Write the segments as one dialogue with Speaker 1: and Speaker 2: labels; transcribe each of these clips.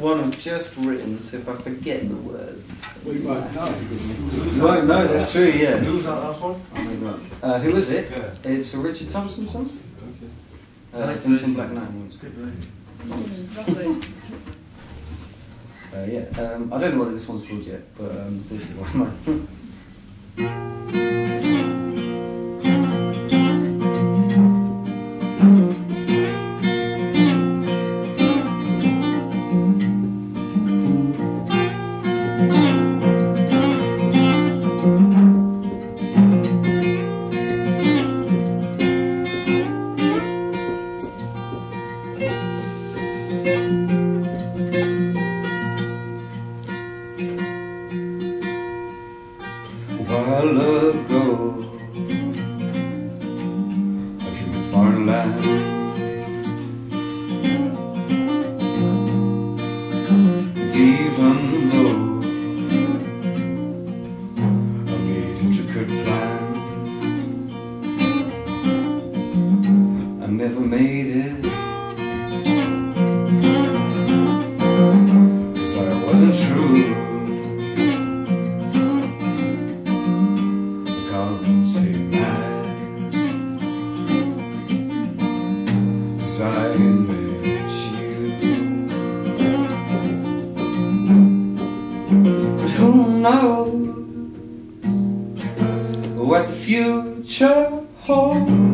Speaker 1: one I've just written, so if I forget the words.
Speaker 2: We won't know.
Speaker 1: You won't know, that's true, yeah.
Speaker 3: Who was that last one?
Speaker 2: I mean, look.
Speaker 1: Uh, who was it?
Speaker 3: Yeah.
Speaker 1: It's a Richard Thompson song.
Speaker 3: Okay.
Speaker 1: Uh,
Speaker 4: Nice
Speaker 1: Vincent
Speaker 4: version.
Speaker 1: Black Lightning.
Speaker 3: Good, right?
Speaker 1: Uh, yeah, um, I don't know what this one's called yet, but um, this is one. A while ago, I came to foreign land. And even though I made intricate plan, knows What the future holds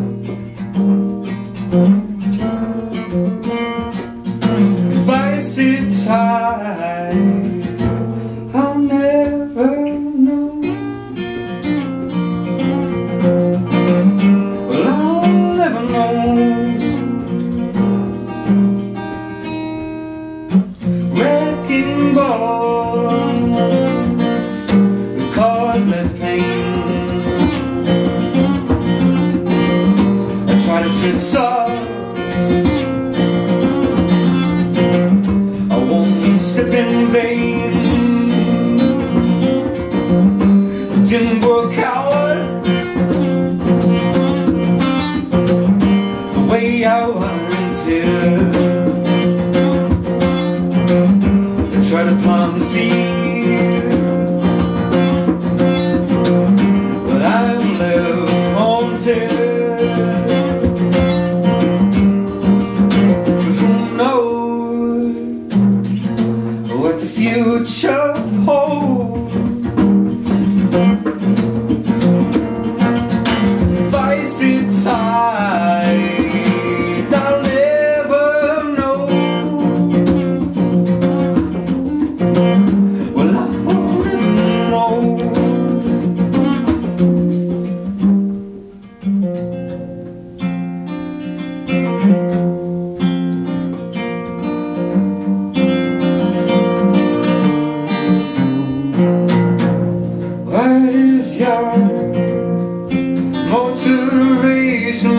Speaker 1: tread soft. I won't step in vain. Future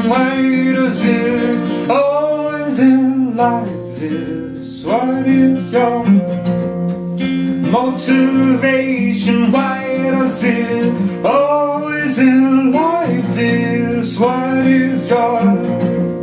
Speaker 1: Why does it always end like this? What is your motivation? Why does it always end like this? What is your